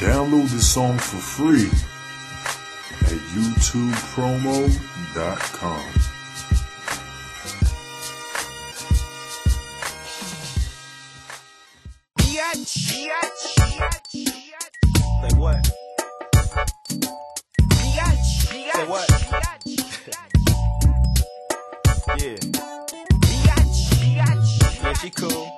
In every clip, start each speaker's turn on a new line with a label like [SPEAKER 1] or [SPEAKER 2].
[SPEAKER 1] Download the song for free at youtubepromo.com.
[SPEAKER 2] Say what? Say what? yeah. Yeah, she cool.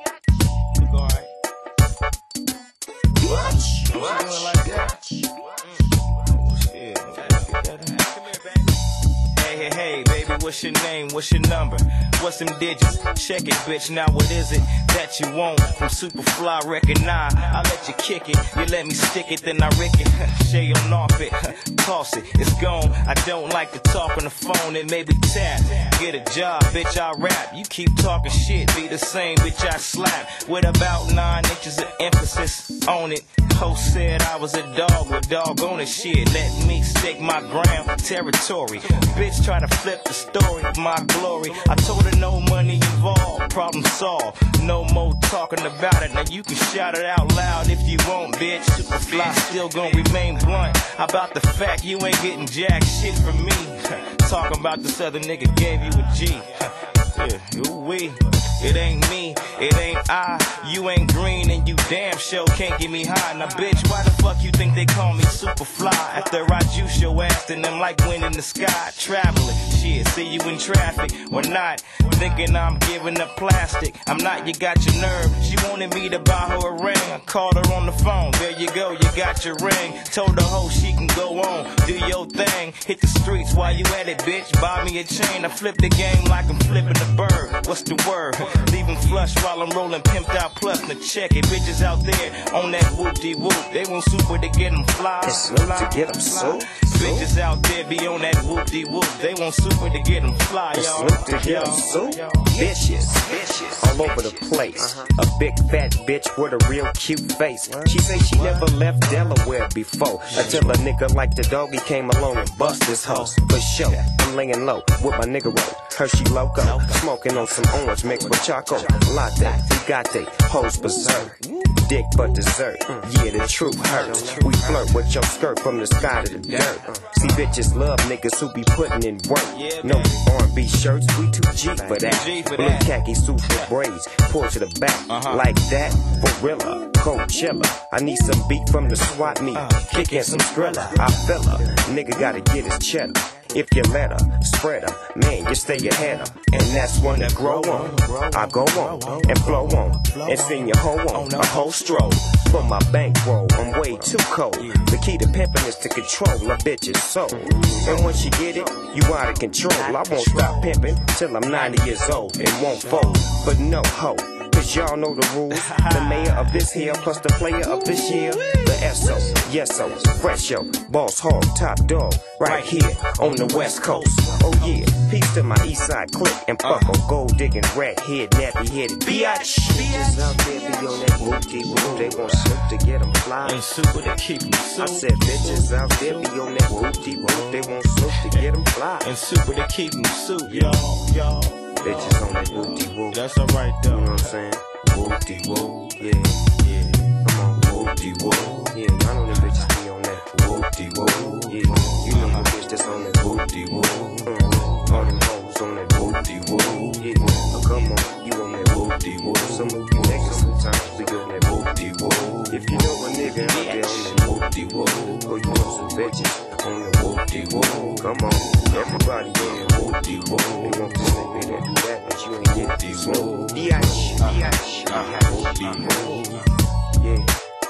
[SPEAKER 2] Hey, hey, what's your name? What's your number? What's them digits? Check it, bitch. Now what is it that you want from Soopafly? Recognize. I let you kick it. You let me stick it, then I rick it. Shade on off it. Toss it. It's gone. I don't like to talk on the phone and maybe tap. Get a job, bitch. I rap. You keep talking shit. Be the same, bitch. I slap. With about nine inches of emphasis on it. Host said I was a dog with dog on it shit. Let me stake my ground territory. Bitch try to flip the story of my glory. I told her no money involved, problem solved. No more talking about it. Now you can shout it out loud if you want, bitch. Soopafly still gonna remain blunt about the fact you ain't getting jack shit from me. Talking about this other nigga gave you a G. Yeah, ooh wee. It ain't me, it ain't I. You ain't green and you damn sure can't get me high. Now, bitch, why the fuck you think they call me Soopafly? After I juice your ass and I'm like wind in the sky. Traveling, shit, see you in traffic or not. Thinking I'm giving up plastic. I'm not, you got your nerve. She wanted me to buy her a ring. I called her on the phone. There you go, you got your ring. Told the hoe she can go on, do your thing. Hit the streets while you at it, bitch. Buy me a chain. I flip the game like I'm flipping the bird. What's the word? Leave 'em flush while I'm rolling pimped out plus. Now check it, bitches out there on that whoop de whoop. They want super to get 'em fly.
[SPEAKER 3] It's to get 'em
[SPEAKER 2] fly.
[SPEAKER 3] soup.
[SPEAKER 2] Bitches out there be on that whoop de whoop. They want super to get 'em fly, y'all.
[SPEAKER 3] Snoop to get 'em
[SPEAKER 2] Y'all.
[SPEAKER 3] soup.
[SPEAKER 2] Y'all.
[SPEAKER 3] Bitches, bitches, all over the place. Uh-huh. A big fat bitch with a real cute face. She say she never left Delaware before. Until a nigga like the doggy came along and bust his hoe. Oh. For sure, I'm laying low with my nigga roll. Hershey Loco, smoking on some orange mixed with choco. Latte, Bugatti, hoes berserk. Dick but dessert, yeah, the truth hurts. We flirt with your skirt from the sky to the dirt. See, bitches love niggas who be putting in work. No R&B shirts, we too G for that. Blue khaki suits with braids, pull to the back.
[SPEAKER 2] Uh-huh.
[SPEAKER 3] Like that, Gorilla, Coachella. I need some beat from the swap meet. Kicking some Skrilla, I her. Nigga gotta get his cheddar. If you let her, spread her, man, you stay ahead of. And that's when to grow on. I go on and flow on and send your hoe on a whole stroll. For my bankroll, I'm way too cold. The key to pimping is to control a bitch's soul. And once you get it, you out of control. I won't stop pimping till I'm 90 years old and won't fold. But no hoe. Cause y'all know the rules. The mayor of this here plus the player of this year. The SO, yeso, fresho, boss hog, top dog. Right here on the west coast. Oh yeah, peace to my east side clique and uh. fuck a gold digging rat head, nappy headed biatch. Bitches out there be on that whoop. They want Snoop to get 'em fly.
[SPEAKER 2] And super to keep 'em
[SPEAKER 3] I said bitches out there be on that whoop. They want Snoop to get 'em fly.
[SPEAKER 2] And super to keep 'em soup, y'all, y'all.
[SPEAKER 3] Bitches on that whoopty whoop.
[SPEAKER 2] That's alright though.
[SPEAKER 3] You know what I'm saying? Whoopty whoop. Yeah.
[SPEAKER 2] Yeah.
[SPEAKER 3] Come on, whoopty whoop. Yeah, y'all know bitches be on that whoopty whoop. Yeah, you know the bitch that's on that whoopty whoop. Mm, All them hoes on that whoopty whoop. Yeah, oh, come on, you on that whoopty whoop. Some of you niggas sometimes we on that whoopty whoop. If you know a nigga out there on that whoopty whoop, or you know some bitches whoop. Come on, everybody on that whoopty whoop. They want this nigga to do that, but you ain't get these whoop. Biatch, biatch, biatch. Yeah,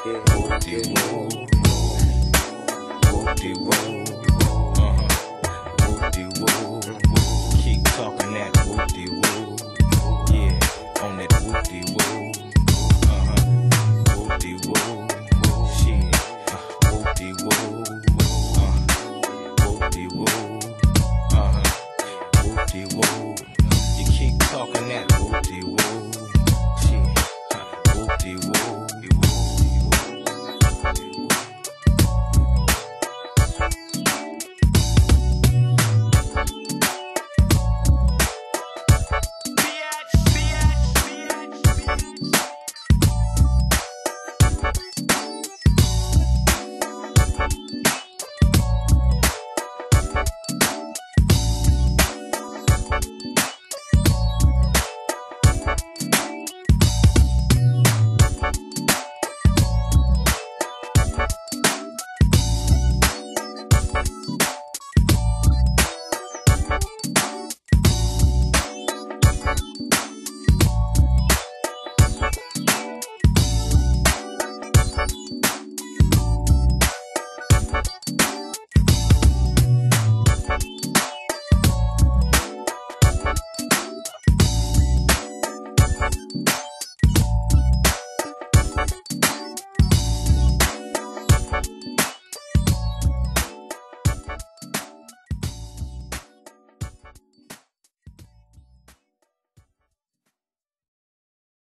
[SPEAKER 3] yeah, whoopty whoop. Whoopty
[SPEAKER 2] talking that booty.